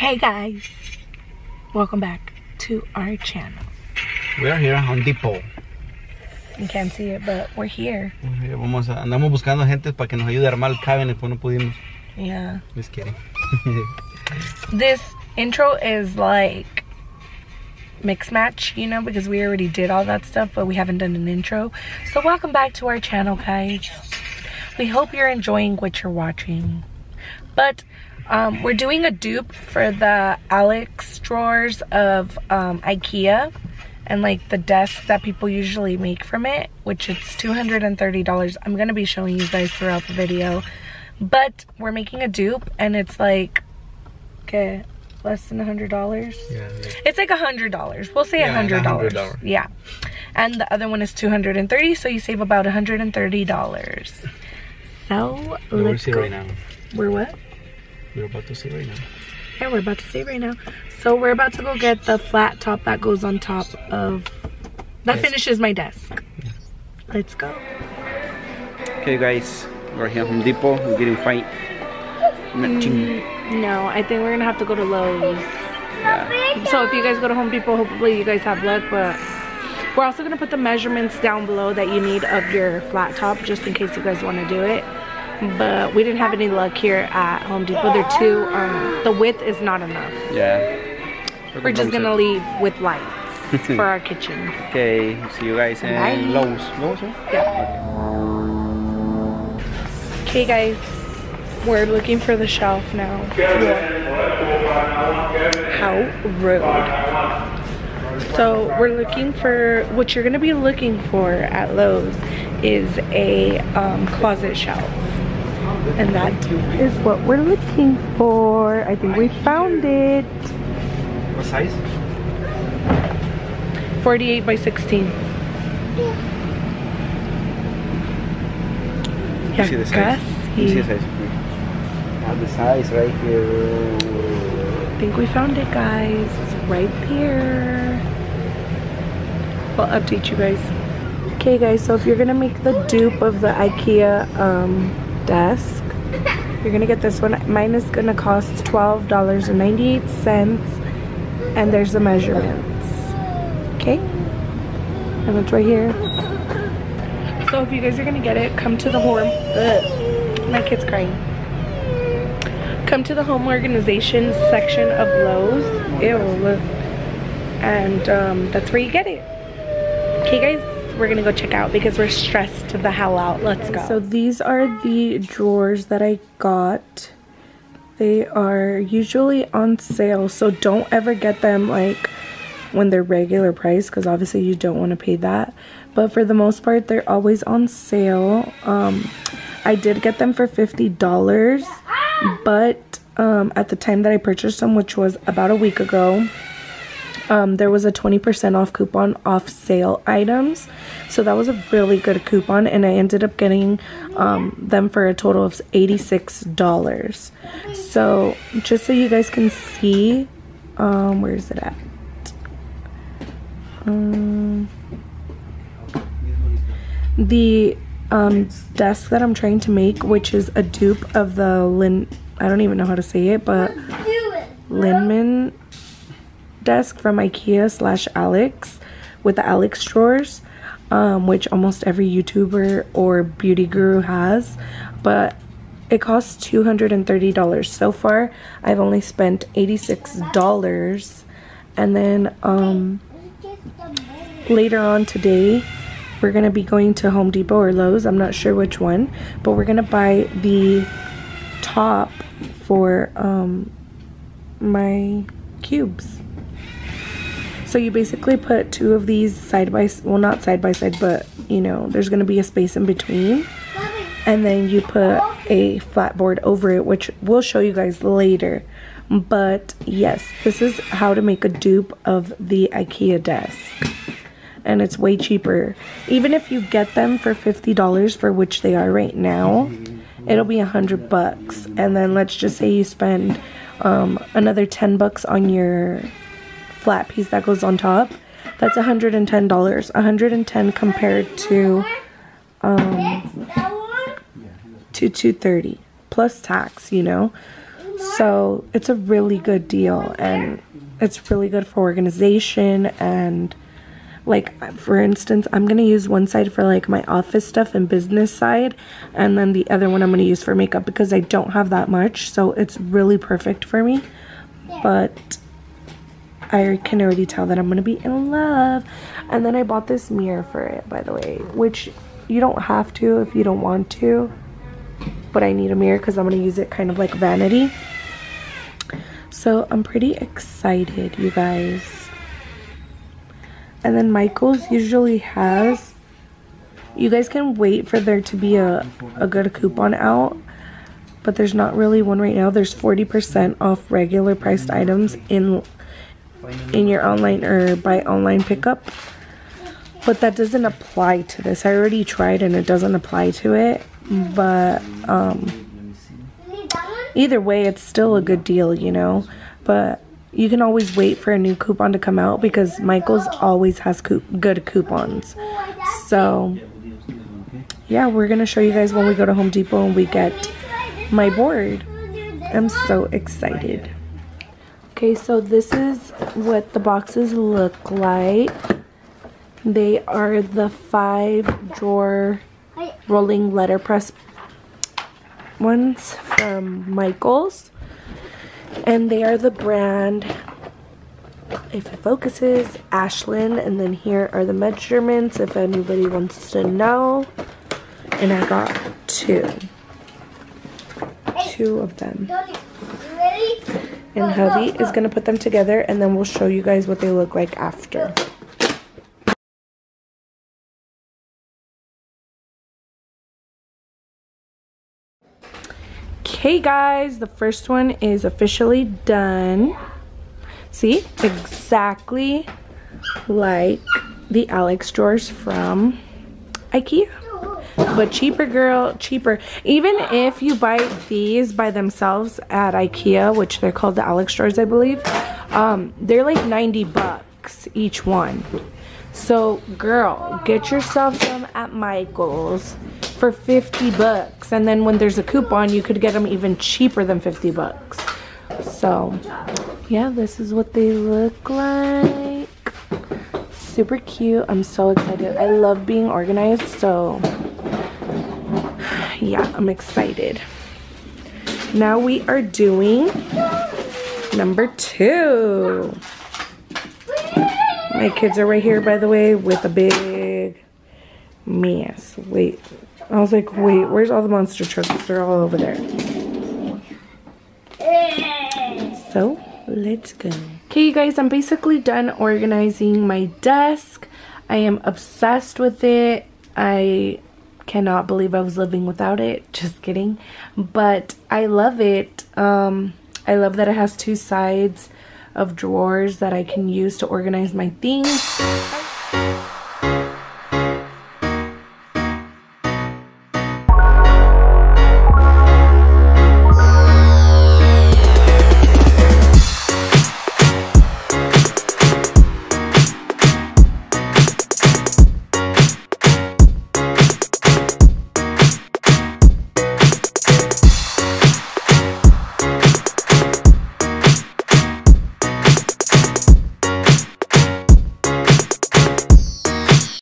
Hey guys, welcome back to our channel. We are here on Depot. You can't see it, but we're here. Vamos a, andamos buscando gente para que nos ayude a armar el cabinet, pues no pudimos. Yeah. Just kidding. This intro is like mix match, you know, because we already did all that stuff, but we haven't done an intro. So welcome back to our channel, guys. We hope you're enjoying what you're watching. But um, we're doing a dupe for the Alex drawers of um, Ikea and like the desk that people usually make from it, which it's $230. I'm gonna be showing you guys throughout the video. But we're making a dupe and it's like, okay, less than a hundred dollars. Yeah, It's like a hundred dollars. We'll say a Yeah, hundred dollars. $100. Yeah. And the other one is 230 so you save about a $130. So We'll let's see go. right now. We're what? We're about to see right now. Yeah, we're about to see right now. So we're about to go get the flat top that goes on top of that Yes. finishes my desk. Let's go. Okay guys, we're here from Depot. We're getting fight. Matching. Mm, no, I think we're gonna have to go to Lowe's. Yeah. So if you guys go to Home Depot, hopefully you guys have luck, but we're also gonna put the measurements down below that you need of your flat top just in case you guys wanna do it. But we didn't have any luck here at Home Depot. They're too, um, the width is not enough. Yeah. We're just gonna leave with lights for our kitchen. Okay, see you guys in Bye. Lowe's. Lowe's, huh? Yeah. Okay guys, we're looking for the shelf now. How rude. So we're looking for, what you're gonna be looking for at Lowe's is a um, closet shelf. And that is what we're looking for. I think we found it. What size? 48 by 16. Yeah, see the size? You see the size? Have the size right here. I think we found it, guys. It's right there. I'll update you guys. Okay, guys, so if you're gonna make the dupe of the IKEA um, desk, you're gonna get this one. Mine is gonna cost $12.98, and there's the measurements. Okay? And it's right here. So if you guys are gonna get it, come to the home. My kid's crying come to the home organization section of Lowe's. Ew. And um, that's where you get it. Okay, guys, we're gonna go check out because we're stressed to the hell out. Let's go. So these are the drawers that I got. They are usually on sale, so don't ever get them like when they're regular price because obviously you don't want to pay that. But for the most part, they're always on sale. Um, I did get them for fifty dollars, but um, at the time that I purchased them, which was about a week ago, um, there was a 20% off coupon off sale items. So that was a really good coupon, and I ended up getting um, them for a total of $86. So just so you guys can see, um, where is it at? Um, the um, desk that I'm trying to make, which is a dupe of the Lin, I don't even know how to say it, but Linman desk from Ikea slash Alex with the Alex drawers, um, which almost every YouTuber or beauty guru has, but it costs $230. So far, I've only spent $86 and then um, later on today we're gonna be going to Home Depot or Lowe's. I'm not sure which one but we're gonna buy the top for um, my cubes so you basically put two of these side by well not side by side but you know there's gonna be a space in between. And then you put a flat board over it which we'll show you guys later. But yes this is how to make a dupe of the ikea desk. And it's way cheaper. Even if you get them for $50 for which they are right now it'll be a hundred bucks. And then let's just say you spend um, another 10 bucks on your flat piece that goes on top. That's $110 110 compared to um, to 230 plus tax you know? So it's a really good deal and it's really good for organization and like for instance i'm to use one side for like my office stuff and business side and then the other one i'm to use for makeup because i don't have that much so it's really perfect for me. But i can already tell that i'm to be in love and then i bought this mirror for it by the way which you don't have to if you don't want to but i need a mirror because i'm to use it kind of like vanity so i'm pretty excited you guys and then Michael's usually has, you guys can wait for there to be a, a good coupon out. But there's not really one right now. There's 40% off regular priced items in in your online or by online pickup. But that doesn't apply to this. I already tried and it doesn't apply to it. But um, either way, it's still a good deal, you know. But you can always wait for a new coupon to come out because Michael's always has good coupons. So, yeah, we're going to show you guys when we go to Home Depot and we get my board. I'm so excited. Okay, so this is what the boxes look like. They are the five drawer rolling letterpress ones from Michael's. And they are the brand if it focuses Ashland and then here are the measurements if anybody wants to know. And I got two. Two of them and hubby is gonna put them together and then we'll show you guys what they look like after Okay guys, the first one is officially done. See, exactly like the Alex drawers from Ikea. But cheaper girl, cheaper. Even if you buy these by themselves at Ikea, which they're called the Alex drawers I believe, um, they're like 90 bucks each one. So girl, get yourself some at Michael's for 50 bucks. And then when there's a coupon, you could get them even cheaper than 50 bucks. So, yeah, this is what they look like. Super cute. I'm so excited. I love being organized, so yeah, I'm excited. Now we are doing number two. My kids are right here, by the way, with a big mess. Wait, I was like, wait, where's all the monster trucks? They're all over there. So, let's go. Okay, you guys, I'm basically done organizing my desk. I am obsessed with it. I cannot believe I was living without it. Just kidding. But I love it. Um, I love that it has two sides of drawers that I can use to organize my things.